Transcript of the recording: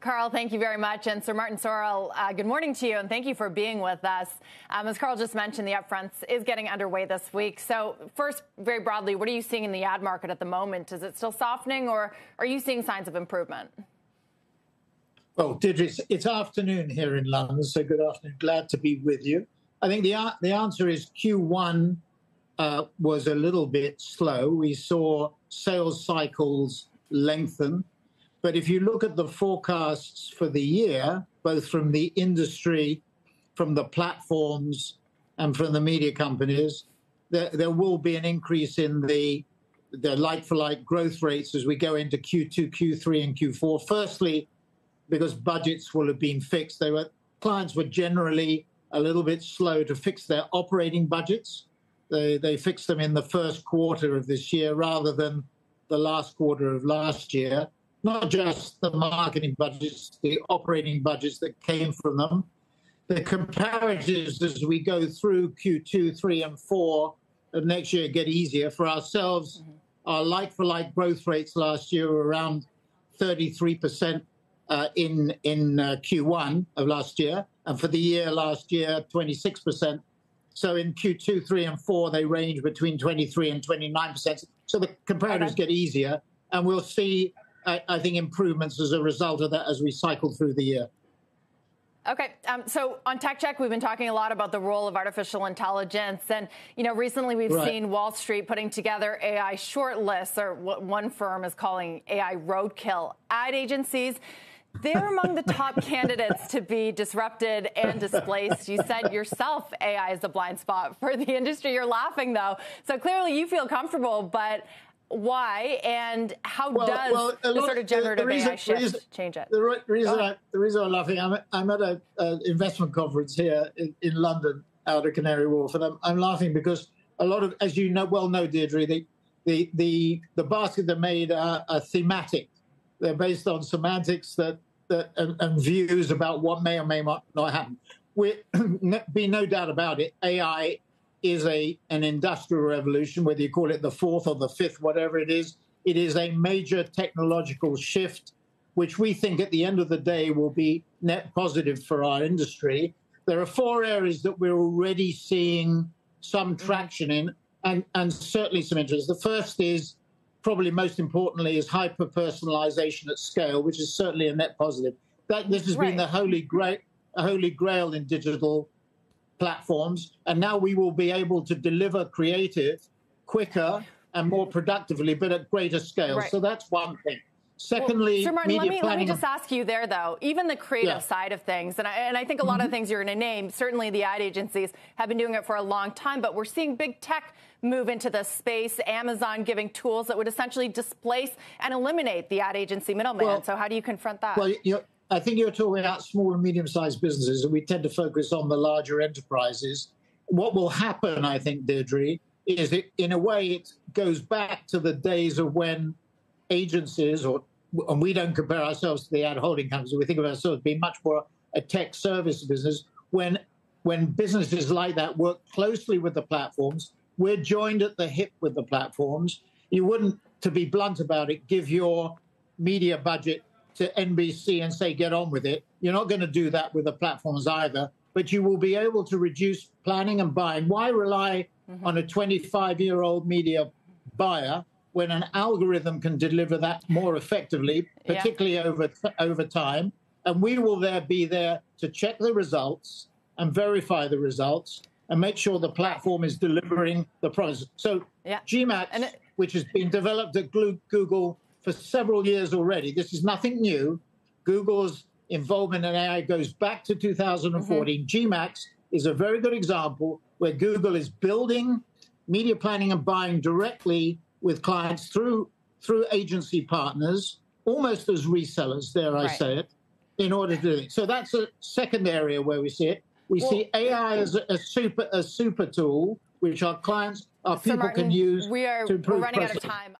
Carl, thank you very much. And Sir Martin Sorrell, uh, good morning to you, and thank you for being with us. Um, as Carl just mentioned, the upfronts is getting underway this week. So, first, very broadly, what are you seeing in the ad market at the moment? Is it still softening, or are you seeing signs of improvement? Well, Deirdre, it's, it's afternoon here in London, so good afternoon. Glad to be with you. I think the the answer is Q1 uh, was a little bit slow. We saw sales cycles lengthen. But if you look at the forecasts for the year, both from the industry, from the platforms, and from the media companies, there, there will be an increase in the the like-for-like growth rates as we go into Q2, Q3, and Q4. Firstly, because budgets will have been fixed, they were clients were generally a little bit slow to fix their operating budgets. They they fixed them in the first quarter of this year rather than the last quarter of last year, not just the marketing budgets, the operating budgets that came from them. The comparatives as we go through Q2, 3, and 4 of next year get easier for ourselves. Mm-hmm. Our like for like growth rates last year were around 33% uh, in, in uh, Q1 of last year. And for the year last year, 26%. So in Q2, 3, and 4, they range between 23 and 29%. So the comparatives okay. get easier, and we'll see, I, I, think, improvements as a result of that as we cycle through the year. Okay, um, so on Tech Check, we've been talking a lot about the role of artificial intelligence, and you know, recently we've right. seen Wall Street putting together AI shortlists, or what one firm is calling AI roadkill. Ad agencies they're among the top candidates to be disrupted and displaced. You said yourself AI is a blind spot for the industry. You're laughing though. So clearly you feel comfortable, but why and how well, does well, the sort of generative the reason, AI shift reason, change it? The reason, I, the reason I'm laughing, I'm, I'm at an investment conference here in, in, London out of Canary Wharf, and I'm, I'm, laughing because a lot of, as you know, well know, Deirdre, the, the, the, the basket they made are, are thematic. They're based on semantics that, that and, and, views about what may or may not happen. We be no doubt about it. AI is a an industrial revolution, whether you call it the fourth or the fifth, whatever it is. It is a major technological shift, which we think at the end of the day will be net positive for our industry. There are four areas that we're already seeing some mm-hmm. traction in, and, and certainly some interest. The first is probably most importantly, is hyper personalization at scale, which is certainly a net positive. That this has right. been the holy grail, holy grail in digital platforms, and now we will be able to deliver creative quicker and more productively, but at greater scale. Right. So that's one thing. Secondly, well, Martin, let me, let me just ask you there, though. Even the creative yeah. side of things, and I, and I think a lot mm-hmm. of things you're going to name, certainly the ad agencies have been doing it for a long time, but we're seeing big tech move into the space, Amazon giving tools that would essentially displace and eliminate the ad agency middleman. Well, so, how do you confront that? Well, you know, I think you're talking about small and medium sized businesses, and we tend to focus on the larger enterprises. What will happen, I think, Deirdre, is it, in a way, it goes back to the days of when agencies or and we don't compare ourselves to the ad holding companies. We think of ourselves being much more a tech service business. When when businesses like that work closely with the platforms, we're joined at the hip with the platforms. You wouldn't, to be blunt about it, give your media budget to NBC and say get on with it. You're not going to do that with the platforms either. But you will be able to reduce planning and buying. Why rely mm-hmm. on a 25 year old media buyer when an algorithm can deliver that more effectively, particularly yeah. over over time, and we will there be there to check the results and verify the results and make sure the platform is delivering the promise. So yeah. Which has been developed at Google for several years already, this is nothing new. Google's involvement in AI goes back to 2014. Mm-hmm. GMAX is a very good example where Google is building media planning and buying directly with clients through through agency partners, almost as resellers. There, I right. say it, in order to do it. So that's a second area where we see it. We well, see AI as a, a, super a super tool, which our clients, our people Martin, can use. We are to improve we're running out of time.